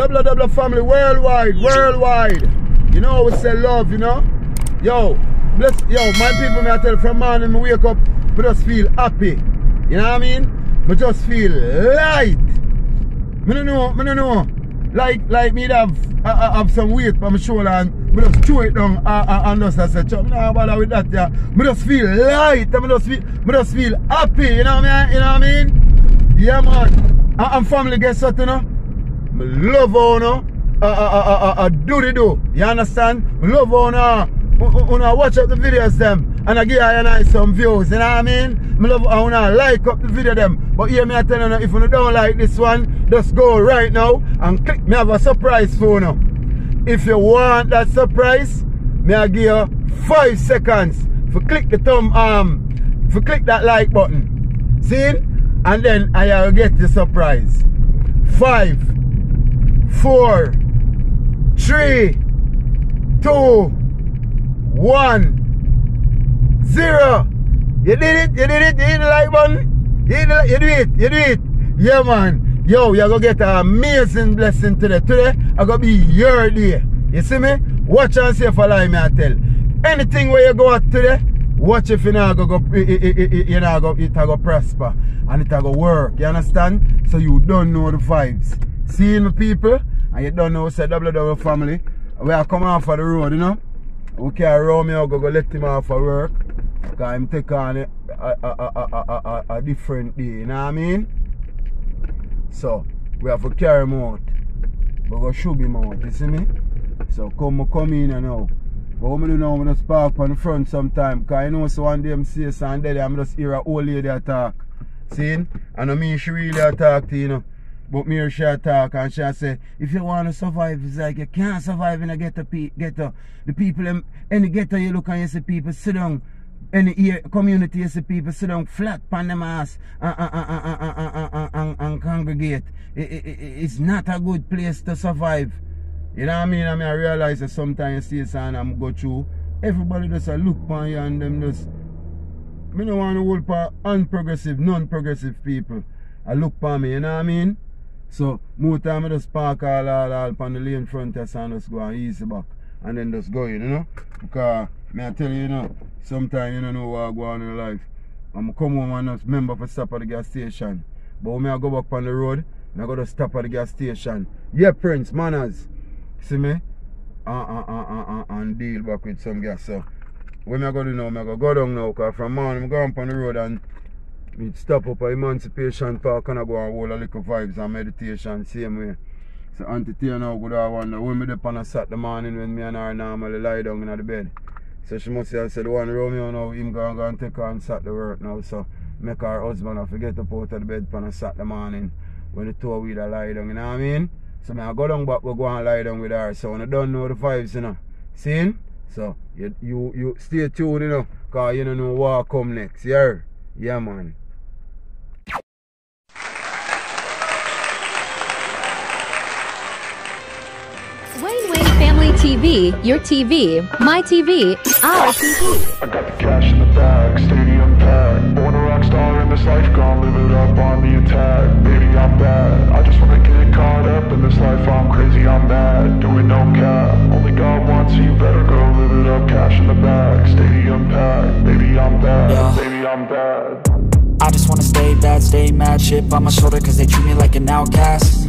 Double double family worldwide, worldwide. You know we say love, you know? Yo, bless yo, my people may I tell from morning me wake up, me just feel happy. You know what I mean? Me just feel light. Me don't know, me don't know. Like like me have uh, have some weight on my shoulder and me just chew it down uh, uh, and just I say, Chuck, nah bother with that, yeah. Me just feel light me just feel me just feel happy, you know what I mean? You know what I mean? Yeah man. I, I'm family get something, you know? Me love how, know? Uh, uh, uh, uh, uh, do the do. You understand? Me love how, you know? When I watch up the videos them and I give you and some views, you know what I mean? Me love how I like up the video them. But here me I tell you, if you don't like this one, just go right now and click me have a surprise for you. If you want that surprise, me I give you five seconds for click the thumb um for click that like button. See? And then I will get the surprise. Five, four, three, two, one, zero. You did it, you did it, you hit the like button. You, the, you do it, you do it. Yeah, man. Yo, you're going to get an amazing blessing today. Today, I'm going to be your day. You see me? Watch and see if I lie me I tell. Anything where you go out today, watch if you not go, go you not go, it go prosper. And it go work. You understand? So you don't know the vibes. Seeing the people, and you don't know, say double family. We are coming off of the road, you know? We can roam me out, go, go let him off for work. Because I'm take on a, a, a, a, different day, you know what I mean? So, we have to carry him out. We go shoot him out, you see me? So, come come in and now. But what I do now, I just park on the front sometime. Because I know so one day I'm serious and then I'm just hear a old lady attack. See? And I mean she really attack to you know. But me or she talk and she say, if you want to survive, it's like you can't survive in a ghetto. ghetto. The people in any ghetto you look and you see people sit down. Any community you see people sit down flat on them ass and, and, and, and, and congregate. It, it, it's not a good place to survive. You know what I mean? I mean I realize that sometimes you see and I'm go through. Everybody just a look on you and them just me don't want to hold for unprogressive, non-progressive people. I look for me, you know what I mean? So, more time I just park all, all, all on the lane front and just go and easy back. And then just go in, you know? Because, may I tell you, you know, sometimes you don't know what go on in life. I'm come home and just remember to stop at the gas station. But when I go back on the road, I go to stop at the gas station. Yeah, Prince, manners. See me? Uh, uh, uh, uh, uh, and deal back with some gas. So, when I go to now, I go go down now, because from morning I go up on the road and me stop up at Emancipation Park and I go and hold a little vibes and meditation same way. So Auntie Tia now go I wonder when me up on a Saturday morning when me and her normally lie down in the bed. So she must have said one Romeo now him go and go and take her and Saturday work now. So make her husband have to get up out of the bed on a Saturday morning when the two of we lie down, you know what I mean? So me I go down back, we go and lie down with her. So when I don't know the vibes, you know. See? So you you you stay tuned, you know, cause you don't know what come next, yeah? Yeah man. TV, your TV, my TV, our TV. I got the cash in the bag, stadium packed. Born a rock star in this life, gonna live it up on the attack. Baby, I'm bad. I just wanna get caught up in this life. I'm crazy, I'm mad. Doing no cap. Only God wants you better go live it up. Cash in the bag, stadium packed. Baby, I'm bad. Yeah. Baby, I'm bad. I just wanna stay bad, stay mad Chip on my shoulder cause they treat me like an outcast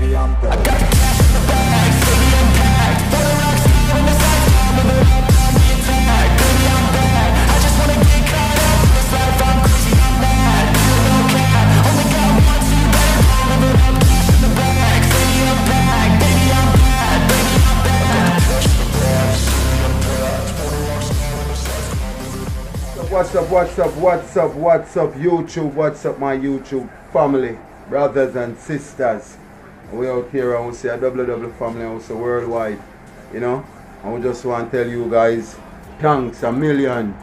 what's up, what's up, what's up, what's up, YouTube, what's up, my YouTube family, brothers and sisters. We out here and we say a double double family and say worldwide, you know. And we just want to tell you guys, thanks a million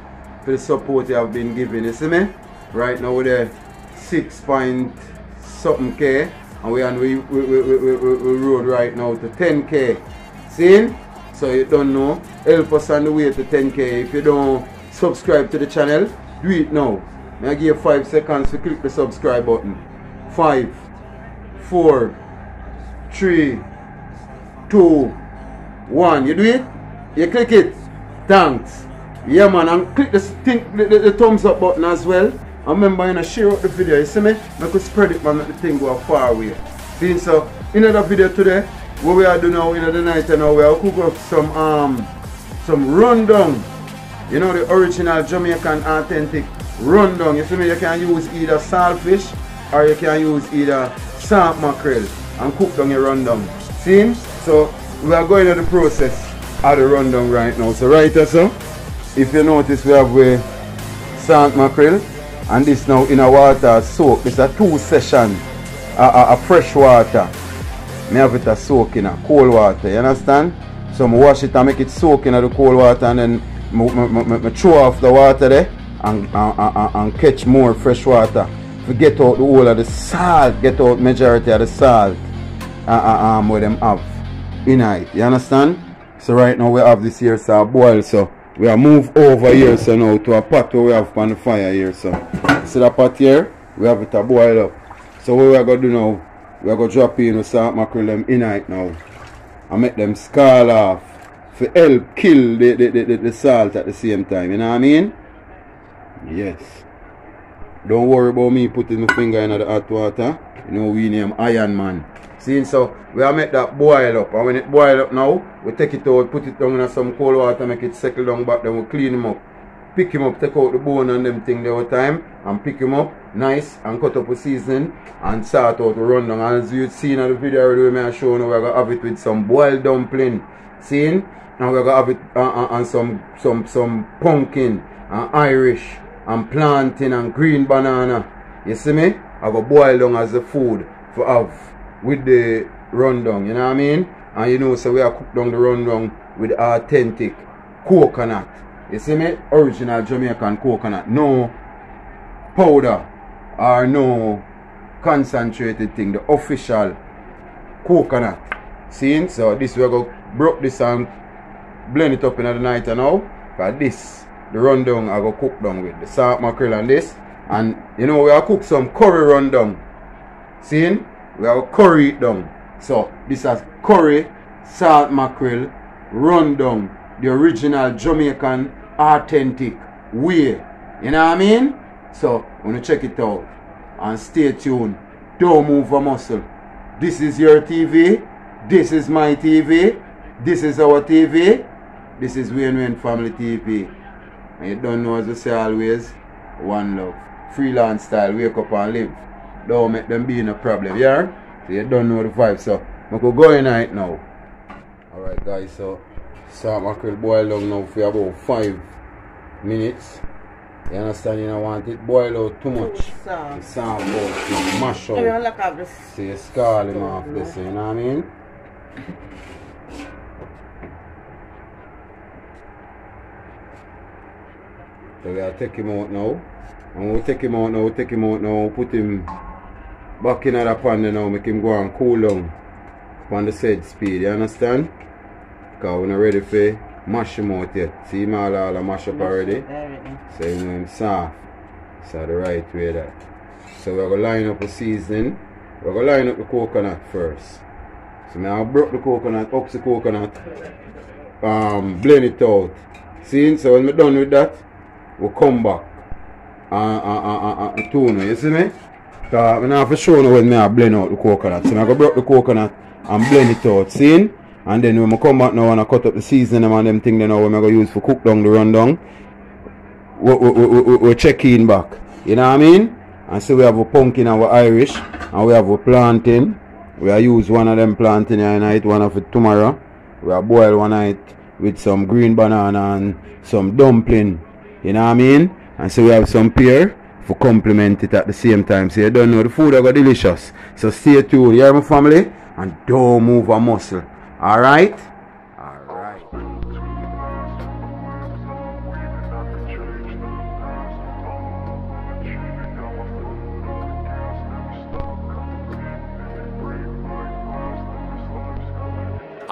for the support you have been giving, you see me? Right now we're six point something K and we we, we, we, we, we, we, we road right now to 10K. See? So you don't know, help us on the way to 10K. If you don't subscribe to the channel, do it now. May I give you 5 seconds to click the subscribe button. Five, four, three, two, one. You do it? You click it. Thanks. Yeah man, and click the, thing, the, the, the thumbs up button as well. And remember, you know, share out the video. You see me? Could spread it, man, make the thing go far away. See, so, in the video today, what we are doing now in the night, and you know, we are cook up some, um, some rundown. You know, the original Jamaican authentic rundown. You see me? You can use either saltfish or you can use either salt mackerel and cook down your rundown. See? So, we are going to the process of the rundown right now. So, right, so, if you notice, we have we salt mackerel and this now in a water soak. It's a two session a fresh water. Me have it a soak in a cold water, you understand? So I wash it and make it soak in the cold water and then I throw off the water there and, and, and, and catch more fresh water. To get out the whole of the salt, get out majority of the salt. Uh, uh, um, where them have in it. You understand? So right now we have this here so boil so we are move over here so now to a pot where we have on the fire here so. See that pot here? We have it a boil up. So what we are going to do now? We are going to drop in the salt mackerel them in it now. And make them scald off to help kill the, the, the, the, salt at the same time you know what I mean yes don't worry about me putting my finger in the hot water you know we name Iron Man See, so we have make that boil up. And when it boil up now, we take it out, put it down in some cold water, make it settle down back, then we clean him up. Pick him up, take out the bone and them thing the whole time, and pick him up, nice, and cut up with seasoning, and start out to run down. As you see in the video already, we are showing we're going to have it with some boiled dumpling. See? And we're to have it uh, uh, and some, some, some pumpkin, and Irish, and plantain, and green banana. You see me? I go boil down as the food for have with the rundown, you know what I mean? And you know, so we are cook down the rundown with authentic coconut. You see me? Original Jamaican coconut. No powder or no concentrated thing. The official coconut. See? So this we go broke this and blend it up in the night and now. But this, the rundown I go cook down with the salt mackerel and this. And you know we are cook some curry rundown. See? we have curry it down. So this is curry, salt mackerel, rundown, the original Jamaican authentic way. You know what I mean? So when you check it out and stay tuned. Don't move a muscle. This is your TV. This is my TV. This is our TV. This is Wayne Wayne Family TV. And you don't know as I say always, one love. Freelance style, wake up and live. Don't make them be in a problem, yeah? So you don't know the vibe, so I could go in right now. Alright guys, so salt mackerel boil down now for about 5 minutes. You understand? You don't want it boil out too much. Soft. The salt about to mash I'll out. look up. So you scald him off this, you know what I mean? So we gotta take him out now. And we take him out now, take him out now, put him back in the pan now, make him go and cool down on the said speed, you understand? Because we're not ready for mash him out yet. See him all, all mash up already? Already. So you know him soft. So the right way that. So we're gonna line up the seasoning. We're gonna line up the coconut first. So now I broke the coconut, up the coconut, um, blend it out. See, so when we're done with that, we'll come back and, and, and, and, tune you see me? So I'm not for sure now when I blend out the coconut. So I'm gonna broke the coconut and blend it out, see? And then when I come back now and I cut up the seasoning and them thing then now I'm gonna use for cook down the rundown we, we, we, we, we check in back. You know what I mean? And so we have a pumpkin and we Irish and we have a plantain. We are use one of them plantain here night, one of it tomorrow. We are boil one night with some green banana and some dumpling. You know what I mean? And so we have some pear for complement it at the same time. So you don't know the food are got delicious. So stay tuned, you hear my family? And don't move a muscle. Alright.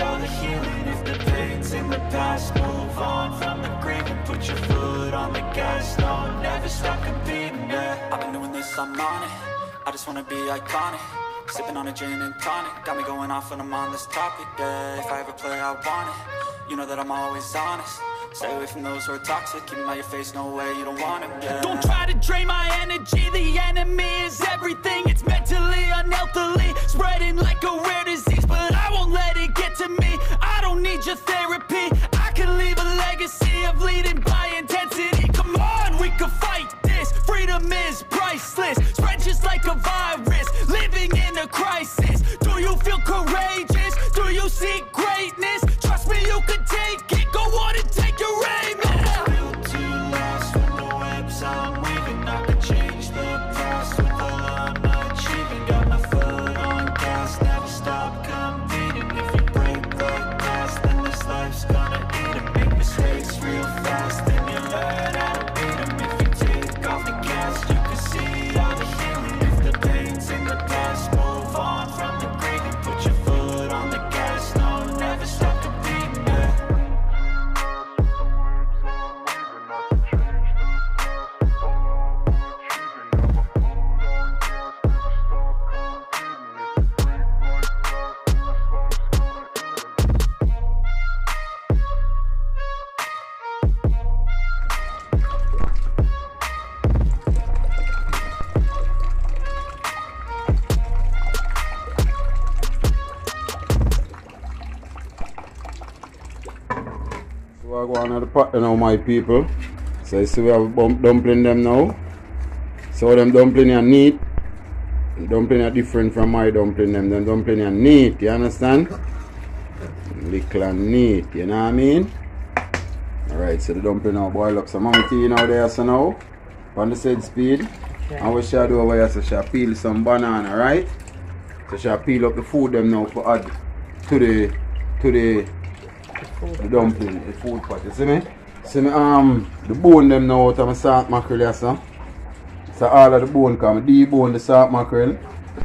all the healing. If the pain's in the past, move on from the grave And put your foot on the gas, no, never stop competing, yeah. I've been doing this, I'm on it. I just wanna be iconic. Sipping on a gin and tonic. Got me going off when I'm on this topic, yeah. If I ever play, I want it. You know that I'm always honest. Stay away from those who are toxic. Keep 'em out your face, no way, you don't want it, yeah. Don't try to drain my energy. The enemy is everything. It's mentally, unhealthily, spreading like a rare disease. But need your therapy. I can leave a legacy of leading by intensity. Come on, we can fight this. Freedom is priceless. Spread just like a virus. Living in a crisis. The pot now, my people. So you see we have dumpling them now. So them dumpling are neat. The dumpling are different from my dumpling them. Them dumpling are neat, you understand? Little and neat, you know what I mean? Alright, so the dumpling now boil up some monkey now there so now. On the said speed. And we shall do over here so shall peel some banana, right? So shall peel up the food them now for add to the to the dumpling, the food pot, you see me? See me um the bone them now out of my salt mackerel here, so. So all of the bone come, debone the salt mackerel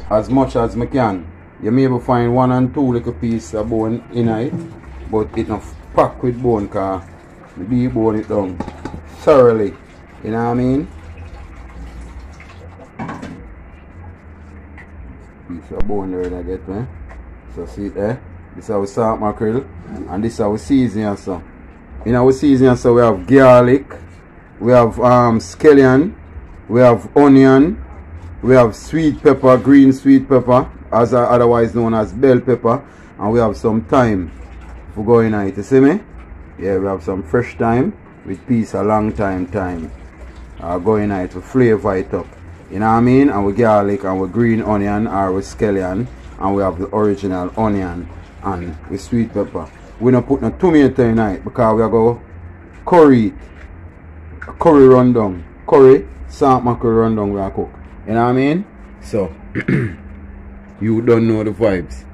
as much as I can. You may be find one and two little piece of bone in it, but it not packed with bone I debone it down thoroughly. You know what I mean? Piece of bone there I get me. So see it there? This is our salt mackerel and this is our seasoning so. In our seasoning so we have garlic, we have um scallion, we have onion, we have sweet pepper, green sweet pepper, as uh, otherwise known as bell pepper, and we have some thyme for going on it. You see me? Yeah, we have some fresh thyme with piece of long time thyme. Uh, going on it to flavor it up. You know what I mean? And with garlic and with green onion or with scallion and we have the original onion and with sweet pepper. We don't put no tomato it because we are going curry. Curry rundown. Curry, salt mackerel rundown we are cook. You know what I mean? So you don't know the vibes.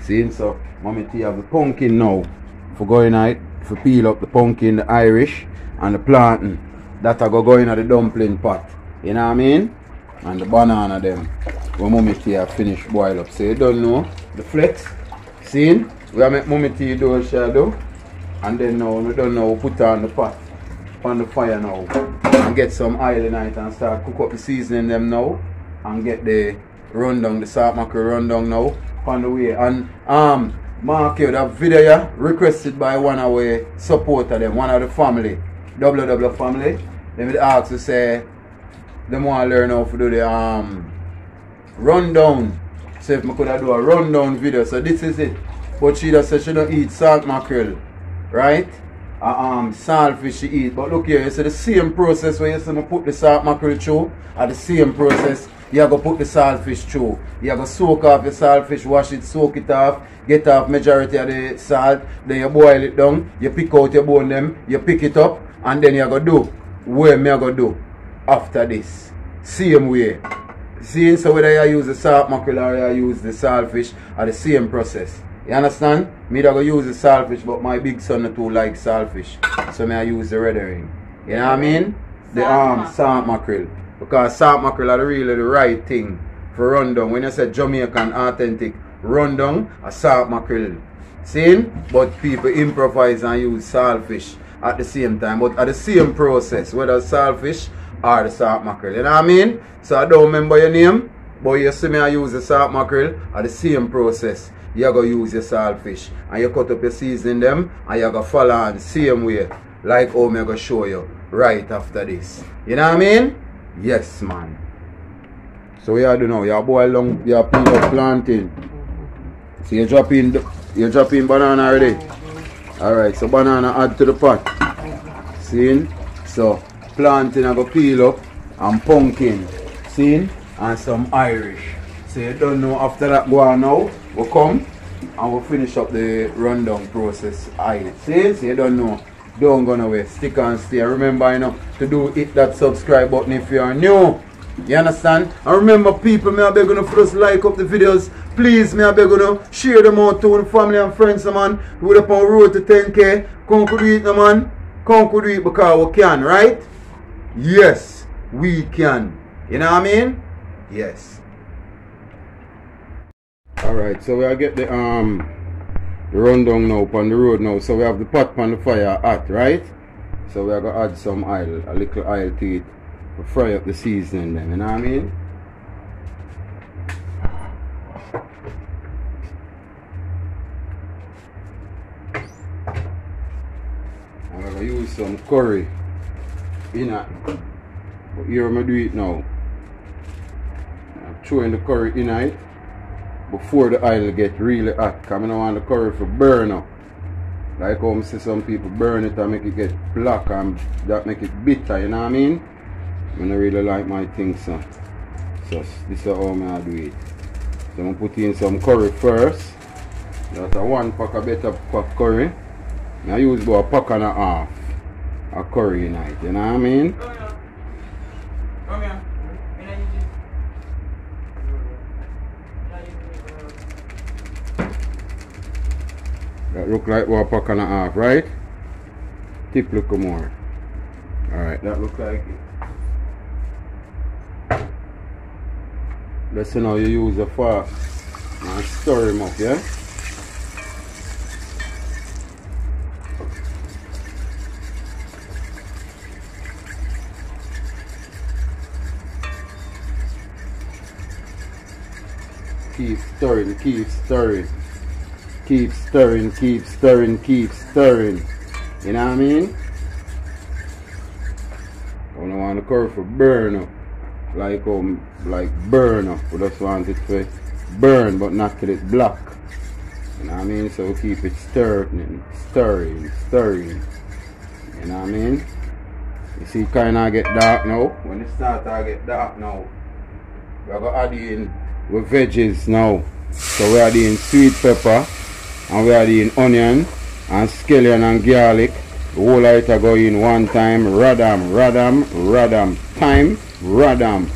See so mommy tea have the pumpkin now for going out for peel up the pumpkin, the Irish and the plantain. that I go in the dumpling pot. You know what I mean? And the banana them. When mummy tea have finished boil up. So you don't know the flex. See? We have make mummy tea do shadow. And then now we don't know put on the pot. On the fire now. And get some oil in it and start cook up the seasoning them now. And get the rundown, the salt mackerel rundown now. On the way. And um Mark you that video yeah, requested by one of our supporter them, one of the family, WW family. They would ask to say them want to learn how to do the um rundown. So if I could have do a rundown video. So this is it. But she just said she don't eat salt mackerel. Right? Uh, um saltfish she eat. But look here, it's the same process where you see me put the salt mackerel through at the same process. You have to put the saltfish through. You have to soak off the saltfish, wash it, soak it off, get off majority of the salt, then you boil it down, you pick out your bone them, you pick it up, and then you are to do where me I go do after this. Same way. See, so whether you use the salt mackerel or you use the saltfish are the same process. You understand? Me da go use the saltfish, but my big son too like saltfish. So me I use the red herring. You know what I mean? The um salt mackerel. Because salt mackerel are really the right thing for rundown. When you say Jamaican authentic rundown, a salt mackerel. See? But people improvise and use saltfish at the same time. But at the same process, whether saltfish or the salt mackerel. You know what I mean? So I don't remember your name, but you see me I use the salt mackerel at the same process. You go use your saltfish and you cut up your seasoning them and you go follow on the same way. Like how me go show you right after this. You know what I mean? Yes man. So you do now? You boil down your peanut planting. So you drop in you drop in banana already. Alright, so banana add to the pot. See? So plantain I go peel up and pumpkin. See? And some Irish. So you don't know after that go on now, we come and we'll finish up the rundown process. I see? So you don't know. Don't go nowhere. Stick and stay. Remember, you know, to do hit that subscribe button if you are new. You understand? And remember people, may I beg you to first like up the videos. Please, may I beg you to share them out to family and friends, man. We're up on road to 10k. Come could do it, man. Come could do it because we can, right? Yes, we can. You know what I mean? Yes. Alright, so we get the um the rundown now on the road now. So we have the pot on the fire hot, right? So we are gonna add some oil, a little oil to it to fry up the seasoning then, you know what I mean? I'm gonna use some curry it. But here gonna do it now. I'm throwing the curry in it before the oil get really hot. Cause I don't want the curry to burn up. Like how I see some people burn it and make it get black and that make it bitter, you know what I mean? I don't really like my things so. So this is how I do it. So I'm put in some curry first. That's a one pack of better pack curry. I use about a pack and a half of curry in it, you know what I mean? That look like one pack and a half, right? Tip look more. Alright, that look like it. Let's see now you use a fork and stir him up, yeah? Keep stirring, keep stirring. Keep stirring, keep stirring, keep stirring. You know what I mean? I don't want the curry for burn up. Like um like burn up. We just want it to burn but not till it black. You know what I mean? So we keep it stirring, stirring, stirring. You know what I mean? You see it kinda get dark now. When it start to get dark now, we're gonna add in with veggies now. So we are doing sweet pepper and we are doing onion and scallion and garlic. The whole are go in one time. Radam, radam, radam. Time, radam.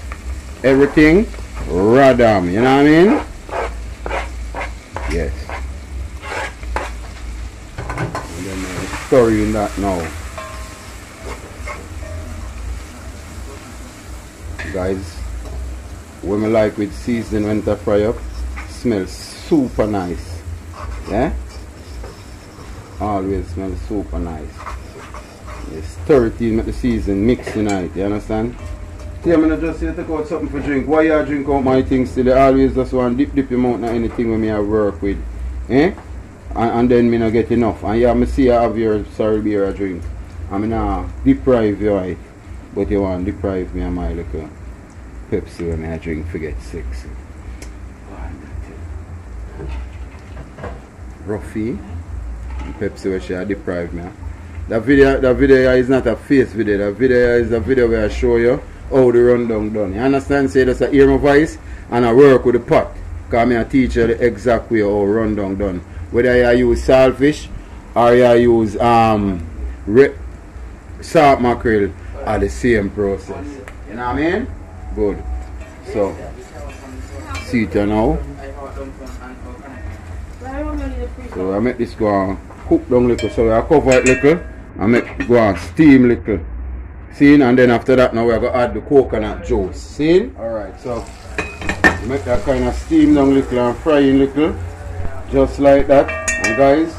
Everything, radam. You know what I mean? Yes. And then uh, stir in that now. guys when me like with seasoning when it fry up smells super nice yeah always smells super nice it's 13 make the season mix tonight you understand yeah, I'm just here to out something for drink. Why you drink out my things still? I always just want dip dip your mouth na anything when me I work with. Eh? And, and then me not get enough. And yeah, me see you have your sorry beer a drink. I mean uh, deprive you right. But you want deprive me of my little Pepsi when I drink forget six. Ruffy. Pepsi where she a deprive me. That video that video is not a face video. That video is a video where I show you how the rundown done. You understand? Say that's a hear my voice and I work with the pot. Cause me a teach you the exact way how rundown done. Whether you use saltfish or you use um salt mackerel are the same process. You know what I mean? Good. So see it now. So I make this go on cook down little so I cover it little I make go on steam little. See and then after that now we're gonna add the coconut juice. See? Alright, so make that kind of steam down little and frying little. Just like that. And guys,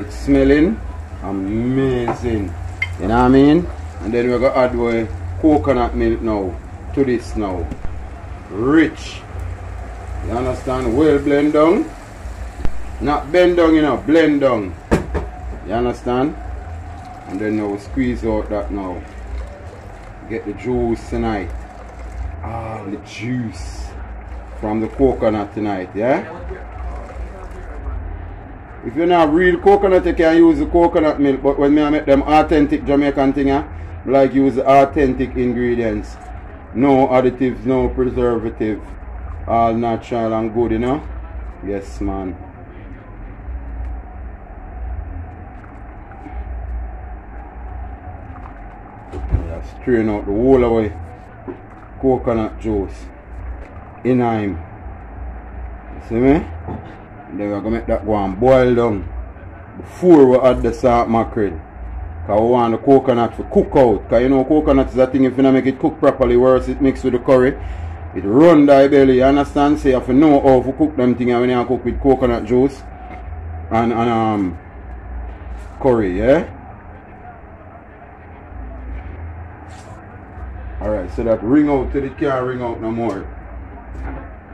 it's smelling amazing. You know what I mean? And then we're gonna add the coconut milk now to this now. Rich. You understand? Well blend down. Not bend down, you know, blend down. You understand? And then now squeeze out that now. Get the juice tonight. Ah, the juice from the coconut tonight, yeah? If you're not real coconut, you can use the coconut milk. But when I make them authentic Jamaican thing, yeah, like use authentic ingredients. No additives, no preservative. All natural and good, you know? Yes, man. Yeah, strain out the whole away coconut juice in him. See me? Then we're gonna make that and boil down before we add the salt mackerel. Cause we want the coconut to cook out. Cause you know coconut is a thing if you don't make it cook properly, whereas it mix with the curry, it run thy belly, you understand? So if you have to know how to cook them things when you cook with coconut juice and, and um curry, yeah? Alright, so that ring out till it can't ring out no more.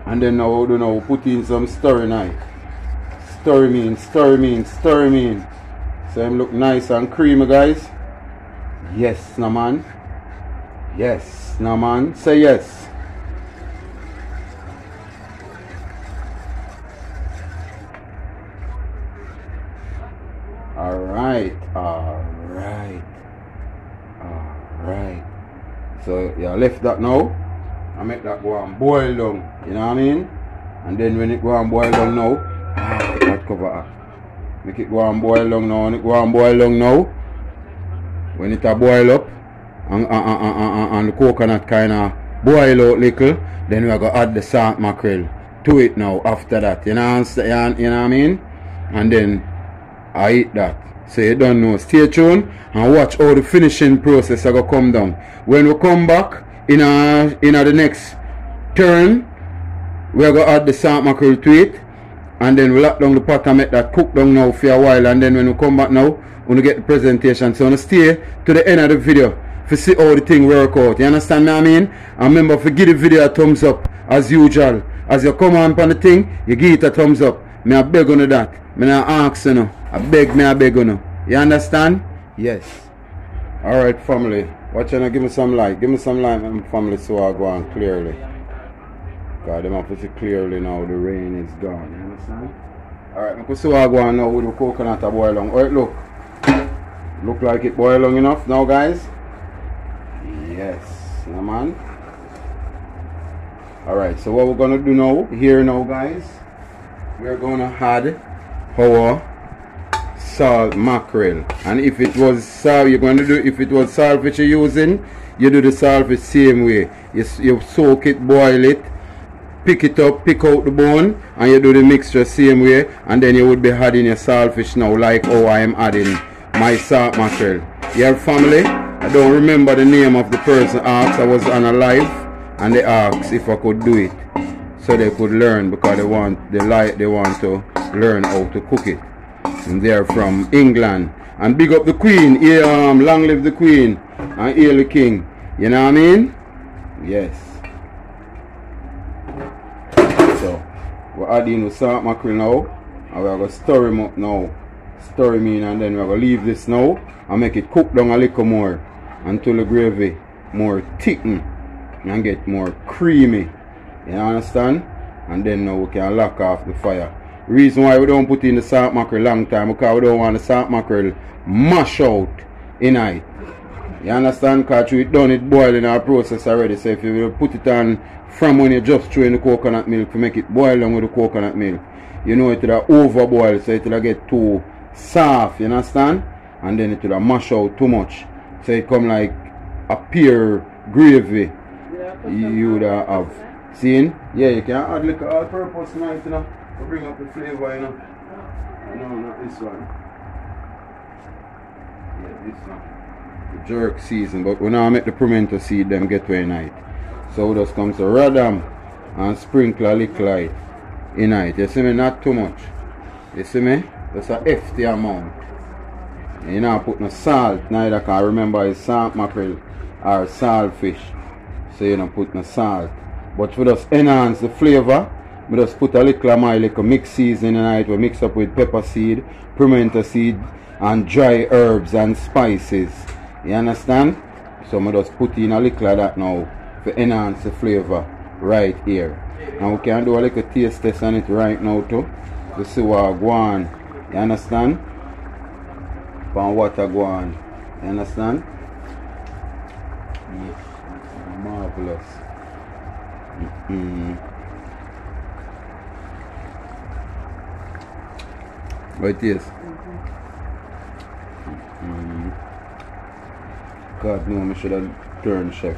And then now we do now put in some stirring knife. Stir me in, stir me in, stir me. So them look nice and creamy guys. Yes, no man. Yes, no man. Say yes. Alright, alright. Alright. So yeah, left that now. I make that go and boil down. You know what I mean? And then when it go and boil down now, ah, that cover up. Make it go and boil long now. When it go and boil long now, when it a boil up, and, and, and, and, the coconut kind of boil out little, then we are gonna add the salt mackerel to it now after that. You know, understand? you know what I mean? And then I eat that. So you don't know. Stay tuned and watch how the finishing process are gonna come down. When we come back in a, in a the next turn, we're gonna add the salt mackerel to it. And then we lock down the pot and make that cook down now for a while. And then when we come back now, we get the presentation. So we stay to the end of the video to see how the thing work out. You understand me I mean? And remember to give the video a thumbs up as usual. As you come on on the thing, you give it a thumbs up. Me I beg on that. Me not ask you know. I beg me I beg on you. You understand? Yes. Alright family. Watch and give me some light. Give me some my family so I go on clearly. God them have to see clearly now the rain is gone. You understand? Alright, I can see what I go on now with the coconut a boil long. Alright look. Look like it boil long enough now guys. Yes, yeah, man. Alright, so what we're gonna do now, here now guys, we're gonna add our salt mackerel. And if it was salt, you're gonna do if it was salt which you're using, you do the salt the same way. You, you soak it, boil it, pick it up, pick out the bone, and you do the mixture same way, and then you would be adding your saltfish now, like how I am adding my salt mackerel. Your family, I don't remember the name of the person asked. I was on a live and they asked if I could do it so they could learn because they want they like they want to learn how to cook it. And they're from England. And big up the Queen. Yeah, um, long live the Queen and hail the King. You know what I mean? Yes. So we're adding the salt mackerel now. And we're gonna stir him up now. Stir him in and then we're gonna leave this now and make it cook down a little more until the gravy more thicken and get more creamy. You understand? And then now we can lock off the fire. Reason why we don't put in the salt mackerel long time because we don't want the salt mackerel mash out in it. You understand? Because we done it boiling our process already. So if you put it on from when you just throw in the coconut milk to make it boil down with the coconut milk, you know it will overboil so it will get too soft, you understand? And then it will mash out too much. So it come like a pure gravy you would have. Seen? Yeah, you can add like all purpose tonight, you know, to bring up the flavor, you know. No, not this one. Yeah, this one. The jerk season, but when I make the pimento seed, them get very night. So we just come to radam and sprinkle a little light in it. You see me? Not too much. You see me? That's a hefty amount. You know, put no salt, neither can I remember it's salt mackerel or salt fish. So you don't put no salt. But we just enhance the flavor. We just put a little of my little mix seasoning in it. We mix up with pepper seed, pimento seed, and dry herbs and spices. You understand? So we just put in a little of that now to enhance the flavor right here. And we can do a little taste test on it right now too. To see what go on. You understand? Pan water go on. You understand? Yes. Marvelous. Mm-mm. What it is? Mm. God no, I should have turned chef.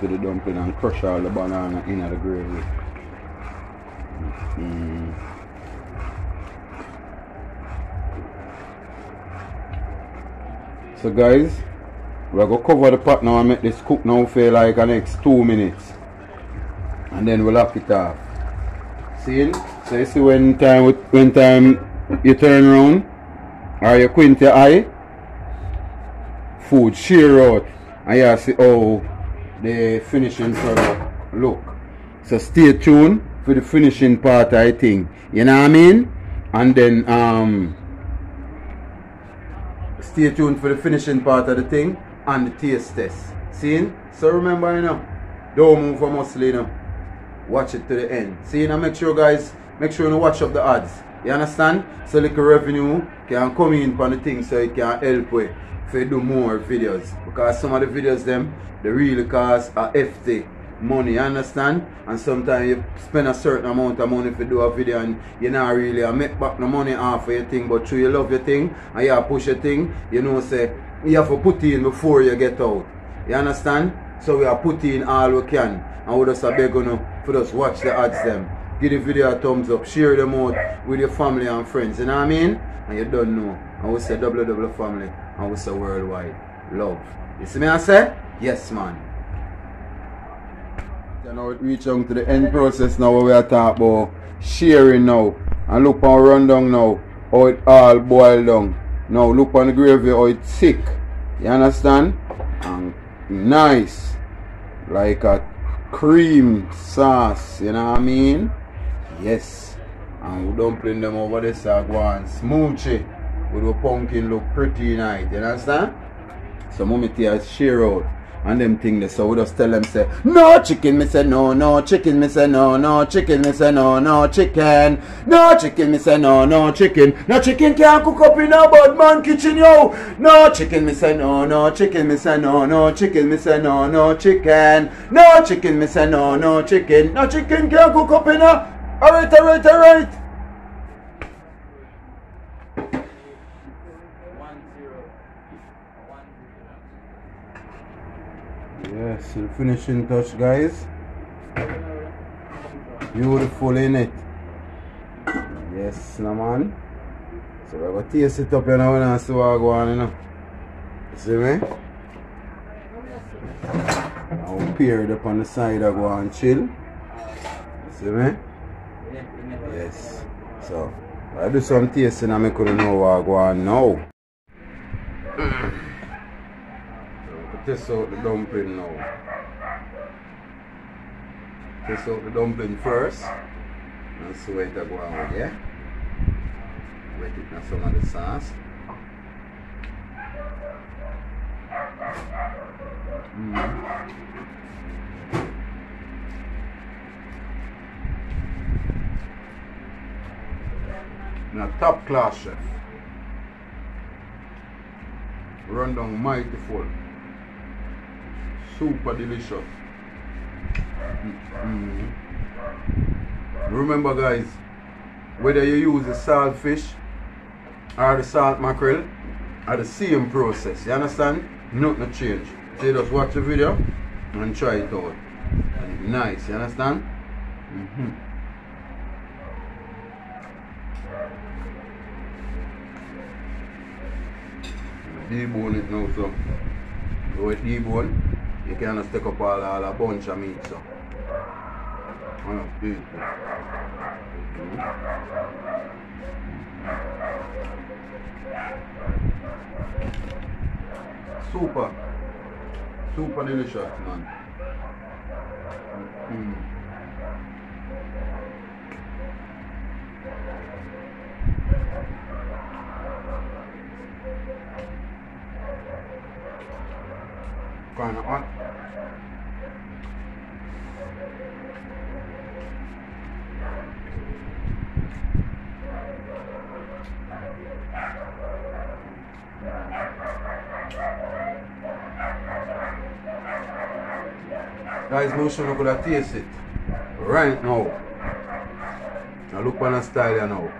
To the dumpling and crush all the banana in the gravy. Mm. So guys, we're gonna cover the pot now and make this cook now for like the next two minutes. And then we'll lock it off. See? So you see when time when time you turn around or you quint your eye, food shear out and you see how the finishing product look. So stay tuned for the finishing part I think. You know what I mean? And then um stay tuned for the finishing part of the thing and the taste test. See? So remember you know, don't move from muscle you know. Watch it to the end. See you know, make sure guys, make sure you watch up the ads. You understand? So like revenue can come in on the thing so it can help with you do more videos. Because some of the videos them they really cost a hefty money, understand? And sometimes you spend a certain amount of money if you do a video and you not really uh, make back the money off of your thing, but through you love your thing and you push your thing, you know say you have to put in before you get out. You understand? So we are putting all we can and we just a beg for us watch the ads them. Give the video a thumbs up, share them out with your family and friends, you know what I mean? And you don't know. And we say double double family and we say worldwide love. You see me I say? Yes man. So now it reach on to the end process now where we are talking about sharing now. And look on run down now how it all boil down. Now look on the gravy how it's thick. You understand? And nice. Like a cream sauce, you know what I mean? Yes. And we dumpling them over there so go and smoochy. With the pumpkin look pretty nice, you understand? So mommy tea share out and them thing there. So we just tell them say, no chicken, me say no, no chicken, me say no, no chicken, me say no, no chicken, no chicken, me say no, no chicken, no chicken can't cook up in a bad man kitchen, yo. No chicken, me say no, no chicken, me say no, no chicken, me say no, no chicken, no chicken, me say no, no chicken, no chicken can't cook up in a. Alright, alright, alright. Yes, the finishing touch, guys. Beautiful in it. Yes, no man. So we're gonna taste it up you know and see what go on, you know. See me? I'll peer it up on the side I go and chill. You see me? Yes. So I do some tasting and I couldn't know what go on now. so we test out the dumpling now. Test out the dumpling first and see what it go with, yeah? Wet it in some of the sauce. Mm. Now top class chef. Run down mighty full. Super delicious. Mm. Remember guys, whether you use the salt fish or the salt mackerel are the same process. You understand? Nothing change. So you just watch the video and try it out. And nice, you understand? Mm-hmm. debone it now so go with debone you can just take up all, all a bunch of meat so oh, beautiful. Mm. super super delicious man mm. kind of hot. Guys, sure you could taste it right now. Now look on the style now.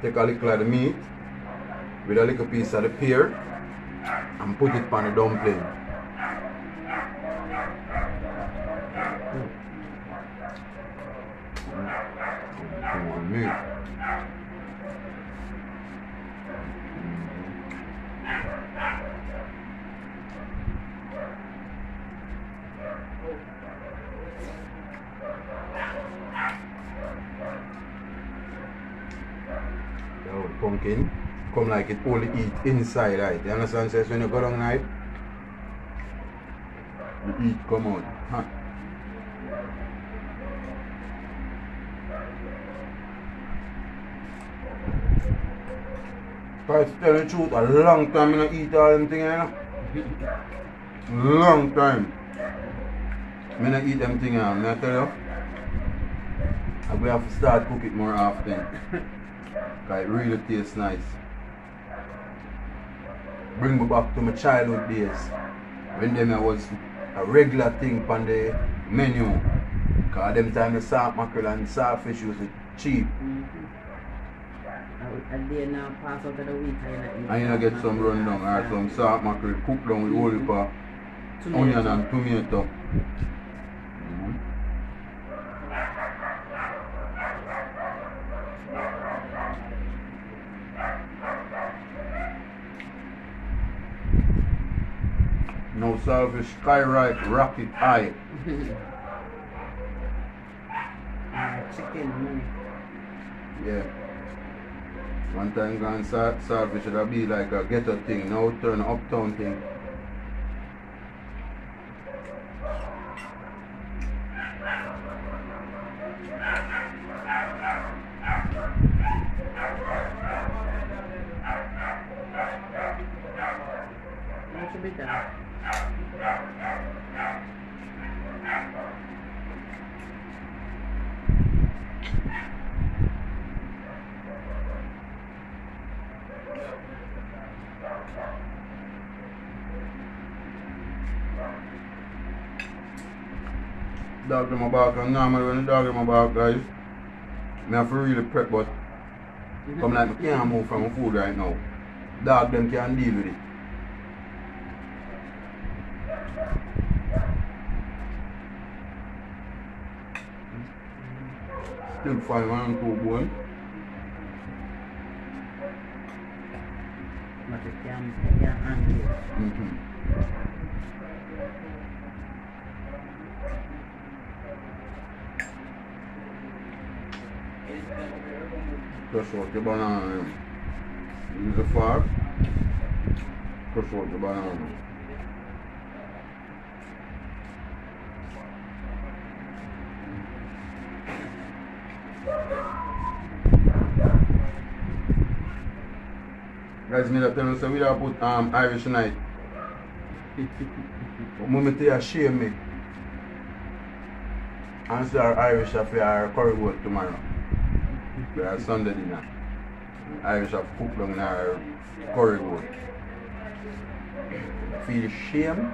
Take a little of the meat with a little piece of the pear and put it on the dumpling. Mm. Meat. Yo, pumpkin come like it only eat inside right you understand says when you go down right the eat come out huh? But to tell the truth, a long time I don't eat all them things, you know? Long time. I don't eat them things, you know? I tell you. I will have to start cook it more often. Cause it really tastes nice. Bring me back to my childhood days. When them I was a regular thing on the menu. Cause at them time the salt mackerel and salt fish was cheap. Mm-hmm. A day now pass out of the week and And you know get some rundown or some salt mackerel cooked down with olive oil, onion and tomato. No salvage, skyrocket, rocket eye. Chicken. Yeah. One time gone sal- salvage should be like a ghetto thing, now turn uptown thing. What should be done? Dog in my back, and normally when the dog in my back, guys, me have to really prep, but come like me can't move from my food right now. Dog them can deal with it. Still one and two bone. But it can, it can handle it. Mm-hmm. Crush Köşortlu banana. Use a fork. Köşortlu banana. Guys, mi la ten nou se we la put um, Irish night. Mwen mi te a shame mi. An se a Irish a fe a curry goat tomorrow. Because Sunday dinner, Irish have cooked long in our curry goat. Feel shame.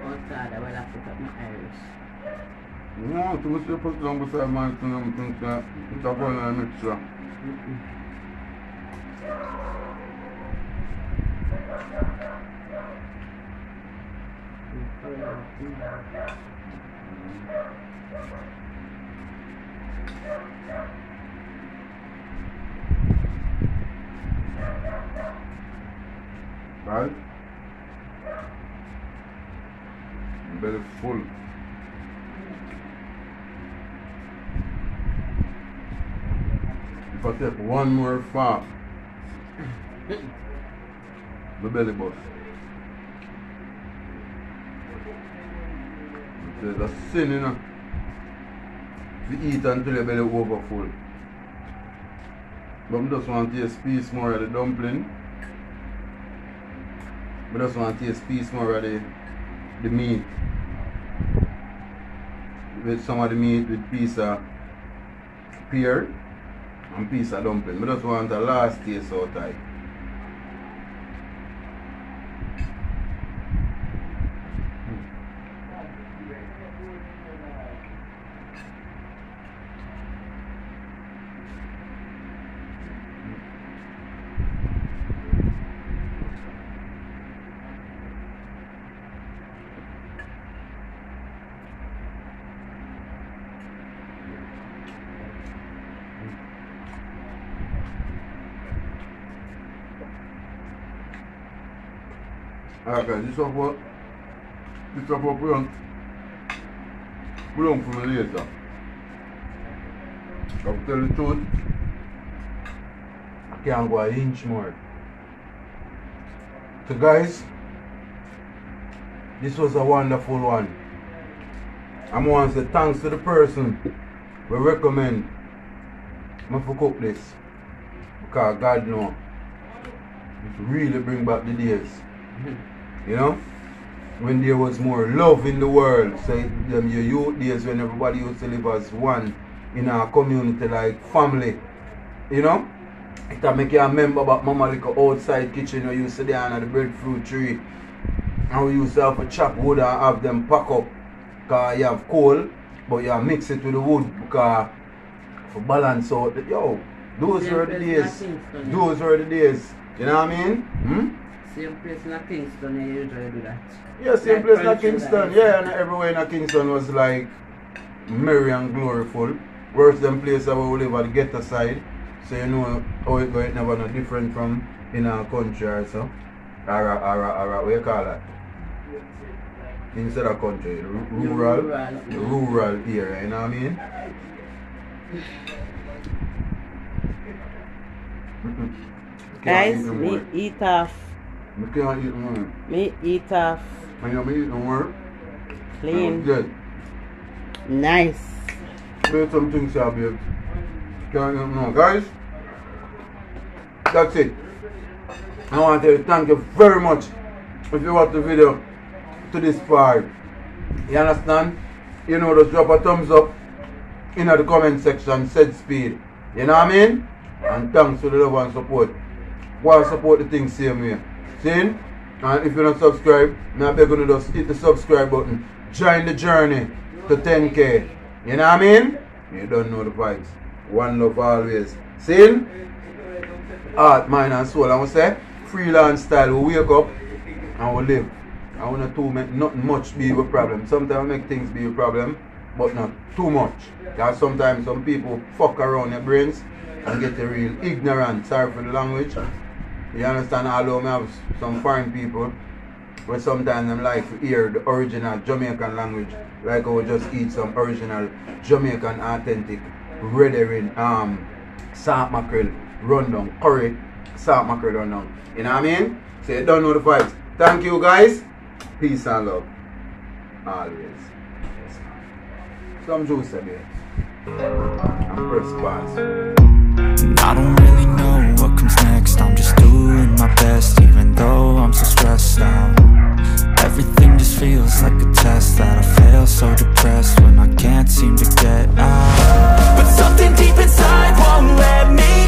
Oh, Tada, well, I put up my Irish. No, tu você pode dar um bocado mais, tu não tem que... Tu tá falando, é mentira. Right? Belly full. If I take one more fart, my belly bust. It's a sin, you know. To eat until your belly over full. But I just want to taste more of the dumpling. I just want to taste more of the, the meat. With some of the meat with piece of pear and piece of dumpling. I just want a last taste out of it. Alright guys, this one for this one for put on put on for me later. I'll tell the truth. I can't go an inch more. So guys, this was a wonderful one. I'm want to say thanks to the person we recommend me for cook this. Because God know it really bring back the days. Mm-hmm. You know? When there was more love in the world. say them your youth days when everybody used to live as one in our community like family. You know? It a make you remember about mama like outside kitchen where you used to there under the breadfruit tree. And we used to have a chop wood and have them pack up. Cause you have coal, but you mix it with the wood because for balance out the, yo, those Same were the days. Yeah. Those were the days. You know what I mean? Hmm? Same place in Kingston, they usually do that. Yeah, same Like place in French Kingston. July. Yeah, and everywhere in Kingston was like merry and gloriful. Worse than place where we live at the ghetto side. So you know how it go, it never no different from in our country or so. Or, or, or, or, what you call that? Instead of country, rural, Rural. rural area, you know what I mean? Guys, eat no me eat off. Me can't eat more. Me eat off. When you eat no more, I'm Clean. Oh, good. Nice. Made some things here, babe. Can't eat no. Guys, that's it. I want to tell you thank you very much if you watch the video to this far. You understand? You know, just drop a thumbs up in the comment section, said speed. You know what I mean? And thanks for the love and support. And support the thing same way. See? And if you're not subscribed, I beg you to just hit the subscribe button. Join the journey to 10k. You know what I mean? You don't know the vibes. One love always. See? Heart, mind and soul. I will say, freelance style. We wake up and we live. I wanna too make nothing much be a problem. Sometimes make things be a problem, but not too much. Because sometimes some people fuck around their brains and get a real ignorant. Sorry for the language. You understand? Although I have some foreign people but sometimes them like to hear the original Jamaican language. Like I would just eat some original Jamaican authentic red herring, um, salt mackerel, rundown, curry, salt mackerel rundown. You know what I mean? So you don't know the vibes. Thank you guys. Peace and love. Always. Some juice a bit. And press pause. I'm just doing my best even though I'm so stressed out. Everything just feels like a test that I fail so depressed when I can't seem to get out. But something deep inside won't let me